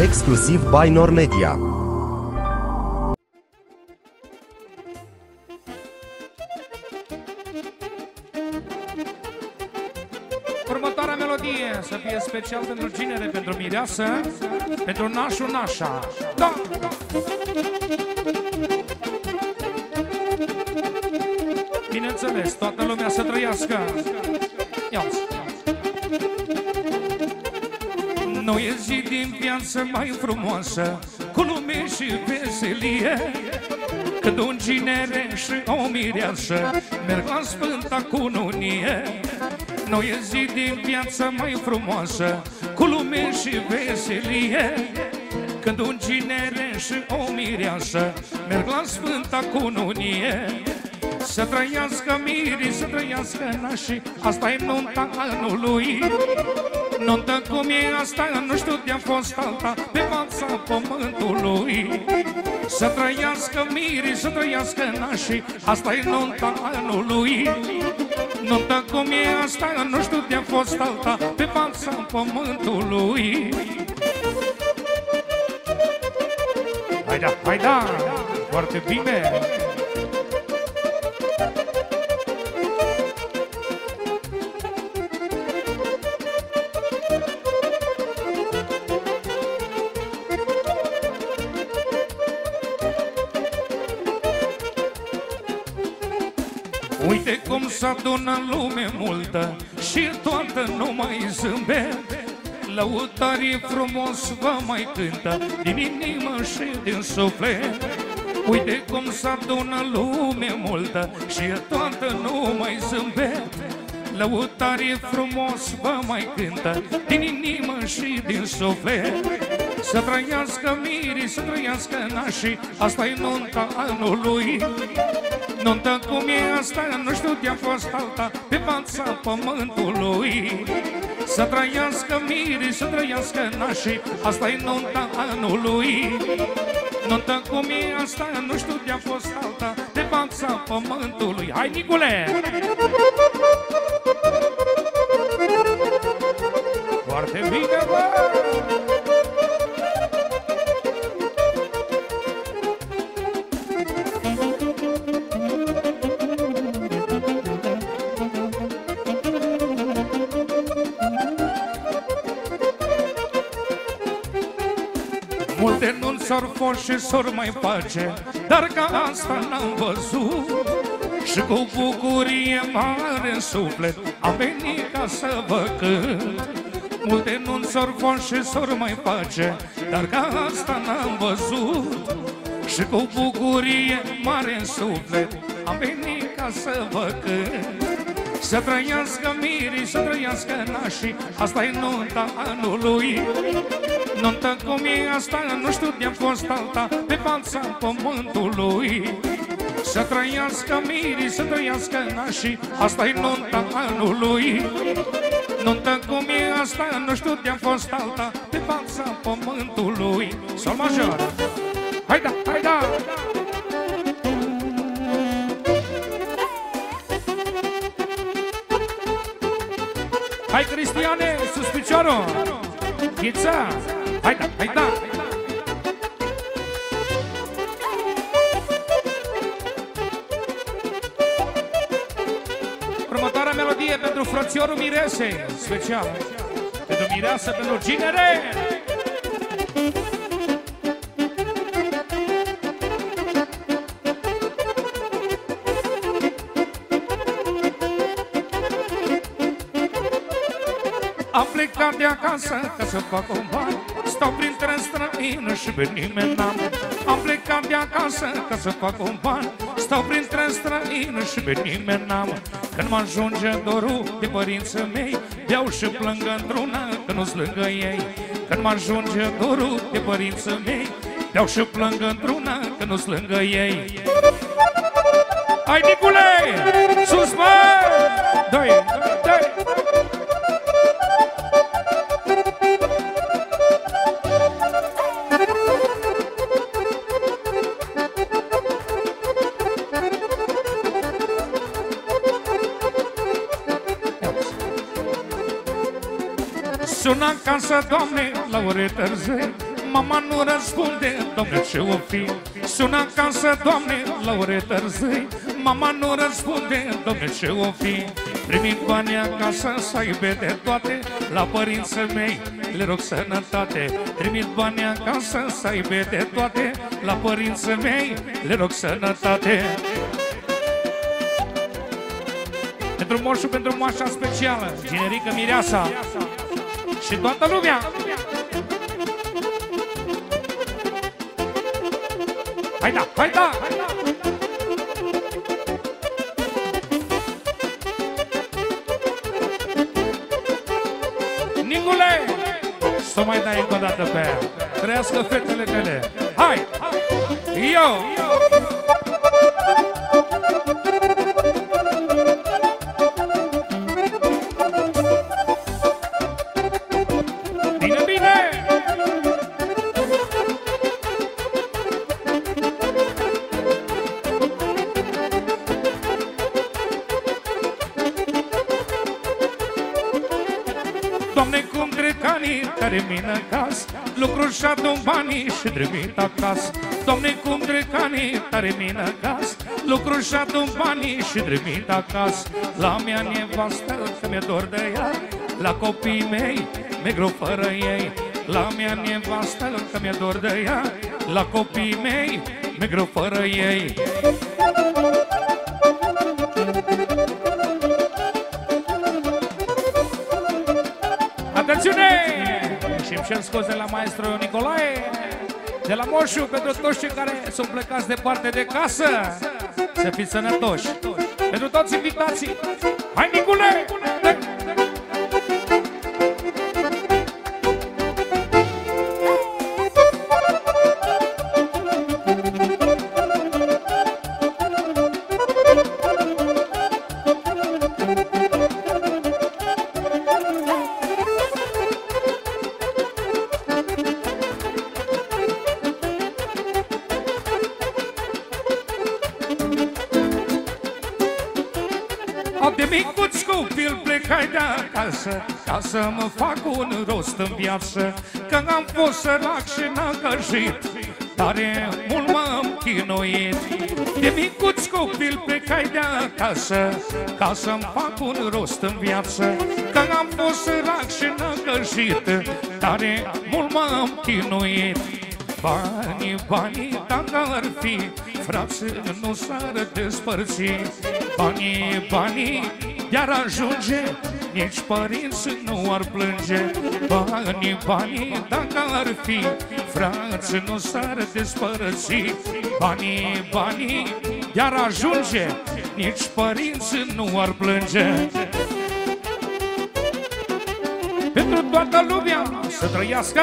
Exclusiv by Normedia. Următoarea melodie să fie special pentru ginere, pentru mireasă, pentru nașul nașa. Da! Bineînțeles, toată lumea să trăiască. ia Nu e zi din viață mai frumoasă, cu lume și veselie, când un ginere și o mireasă merg la Sfânta Cununie. Nu e zi din viață mai frumoasă, cu lume și veselie, când un ginere și o mireasă merg la Sfânta Cununie. Să trăiască mirii, să trăiască nașii, asta e nunta anului. Nuntă cum e asta, nu știu de-a fost alta, pe fața pământului. Să trăiască mirii, să trăiască nașii, asta e nunta anului. Nuntă cum e asta, nu știu de-a fost alta, pe fața pământului. Hai da, hai da, foarte bine! Uite cum s-a adunat lume multă Și toată numai zâmbet Lăutarii frumos vă mai cântă Din inimă și din suflet. Uite cum s-a adunat lume multă Și toată numai zâmbet Lăutarii frumos vă mai cântă Din inimă și din suflet. Să trăiască mirii, să trăiască nașii Asta-i nunta anului Nuntă cum e asta, nu știu de-a fost alta Pe fața pământului Să trăiască mirii, să trăiască nașii Asta-i nunta anului Nuntă cum e asta, nu știu de-a fost alta Pe fața pământului Hai, Nicule! Foarte bine, bă! Multe nu s-ar fost și s-or mai face Dar ca asta n-am văzut. Și cu bucurie mare în suflet Am venit ca să vă cânt. Multe nu s-or fost și s-or mai face Dar ca asta n-am văzut. Și cu bucurie mare în suflet Am venit ca să vă cânt să trăiască mirii, să trăiască nașii asta e nunta anului. Nuntă cum e asta, nu știu de-a fost alta Pe fața pământului. Să trăiască mirii, să trăiască nașii asta e nunta anului. Nuntă cum e asta, nu știu de-a fost alta Pe fața pământului. Sol major! Hai da, hai Hai Cristiane, sus piciorul! Ghița! Hai da, hai da! Următoarea melodie pentru frățiorul Mirese, special. Pentru Mireasă, pentru Ginere! Plecat de acasă ca să fac un bani Stau printre străină și pe nimeni n-am Am plecat de acasă ca să fac un bani Stau printre străină și pe nimeni n-am Când mă ajunge dorul de părinții mei Beau și plâng într-una că nu-s lângă ei Când mă ajunge dorul de părinții mei Beau și plâng într-una că nu-s lângă ei Hai, Nicule! Sus, mă! Doi, doi! Sună în casă, doamne, la ore târzie. Mama nu răspunde, domne, ce o fi? Sună acasă, doamne, la ore târzii Mama nu răspunde, domne, ce o fi? Trimit banii acasă să aibă de toate. La părinții mei le rog sănătate. Trimit banii acasă să aibă de toate. La părinții mei le rog sănătate. Pentru moșul, pentru moașa specială Generică Mireasa Și toată lumea Hai da, hai da! Nicule! Să mai dai încă o dată pe aia Trăiască fetele tale Hai! Eu! Bine, anii care mină cas Lucru și adun banii și trimit acasă. Doamne, cum trec anii care mină cas Lucru și adun banii și trimit acasă. La mea nevastă că mi-e dor de ea La copiii mei mi greu fără ei. La mea nevastă că mi-e dor de ea La copiii mei mi greu fără ei. Atențiune! Și îmi cer scuze la maestru Nicolae De la Moșu pentru toți cei care sunt plecați departe de casă Să fiți sănătoși Pentru toți invitații Hai Nicule! Dă- de micuț copil plecai de acasă Ca să mă fac un rost în viață. Că am fost sărac și năgăjit Tare mult m-am chinuit. De micuț copil plecai de acasă Ca să-mi fac un rost în viață. Că am fost sărac și năgăjit Tare mult m-am chinuit Banii, banii, dacă ar fi Frați, nu s-ar despărți. Banii, banii, iar ajunge Nici părinți nu ar plânge. Banii, banii, dacă ar fi Frați, nu s-ar despărți. Banii, banii, iar ajunge Nici părinți nu ar plânge. Pentru toată lumea să trăiască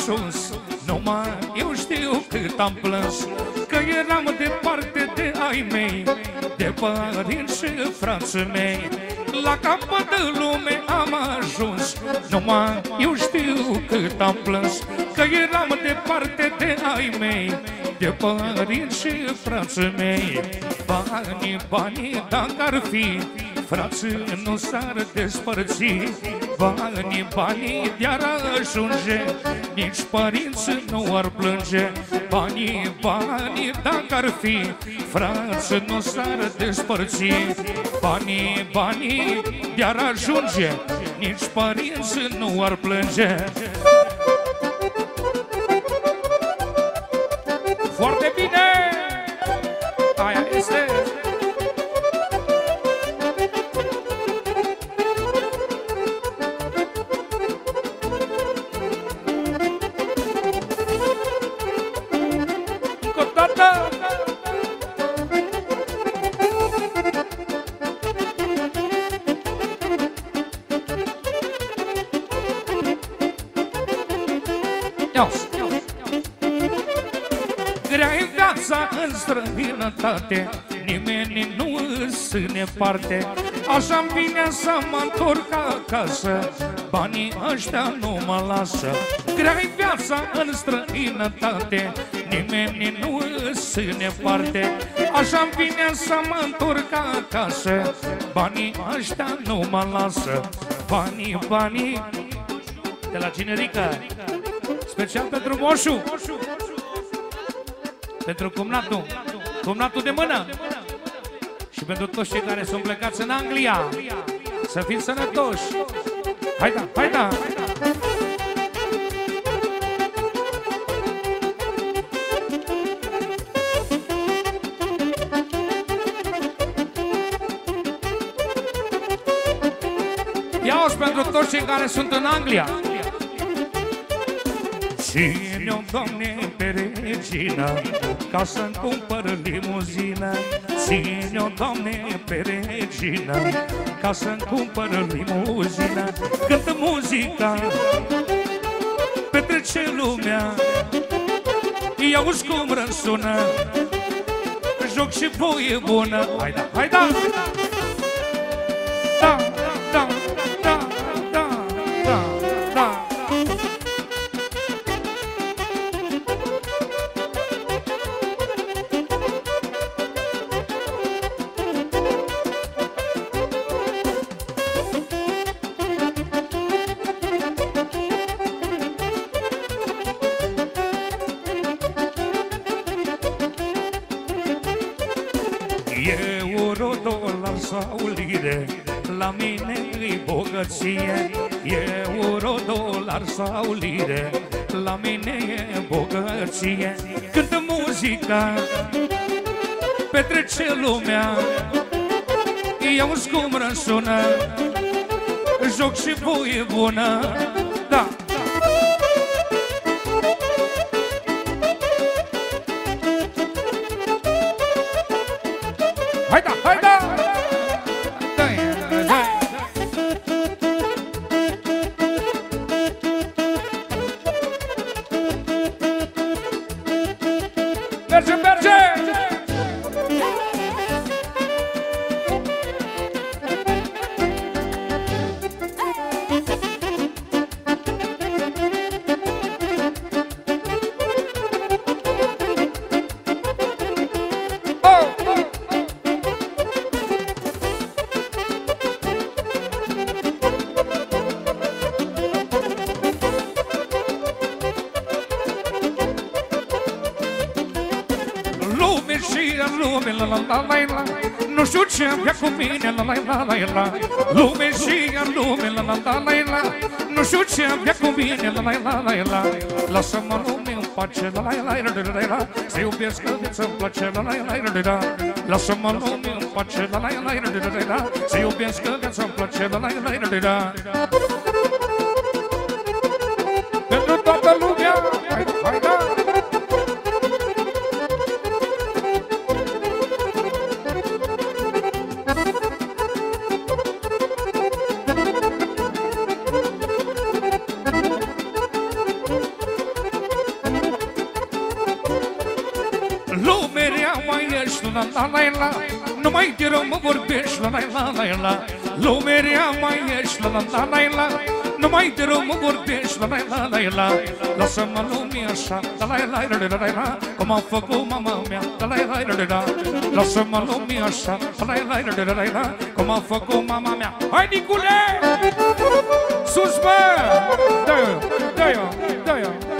ajuns Numai eu știu cât am plâns Că eram departe de ai mei De părinți și frații mei. La capăt de lume am ajuns Numai eu știu cât am plâns Că eram departe de ai mei De părinți și frații mei. Banii, banii, dacă ar fi Frații nu s-ar despărți. Banii, banii de-ar ajunge Nici părinți nu ar plânge. Banii, banii dacă ar fi Frații nu s-ar despărți. Banii, banii de-ar ajunge Nici părinți nu ar plânge Grea e viața în străinătate Nimeni nu îți parte. Așa-mi vine să mă întorc acasă Banii ăștia nu mă lasă. Grea e viața în străinătate Nimeni nu îți parte. Așa-mi vine să mă întorc acasă Banii ăștia nu mă lasă. Banii, banii. De la Cinerica Special pentru Moșu. Pentru cumnatul. Cumnatul de mână. Și pentru toți cei care sunt plecați în Anglia. Să fiți sănătoși. Hai da, hai da. Ia-o pentru toți cei care sunt în Anglia Ține-o, Doamne, pe regină Ca să-mi cumpăr limuzină. Ține-o, Doamne, pe regină Ca să-mi cumpăr limuzină. Cântă muzica Petrece lumea Ia-uși cum răsună Joc și voie bună. Hai da, hai da! bogăție Euro, dolar sau lire La mine e bogăție Cântă muzica Petrece lumea Ia-uzi cum răsună Joc și voie bună cu mine, la la la la la Lume și iar lume, la la la la la Nu știu ce avea cu mine, la la la la la Lasă-mă lume în pace, la la la la la la Să iubesc că să-mi place, la la la la la Lasă-mă lume în pace, la la la la la la Să iubesc că să-mi place, la la la la la la la la la Numai de rău mă vorbești, la la la la la Lumerea mai ești, la la la la la Numai de rău mă vorbești, la la la la la Lasă-mă lumea așa, la la la la la la la Cum a făcut mama mea, la la la la la la Lasă-mă lumea așa, la la la la la la la Cum a făcut mama mea Hai, Nicule! Sus, bă! Dă-i, dă-i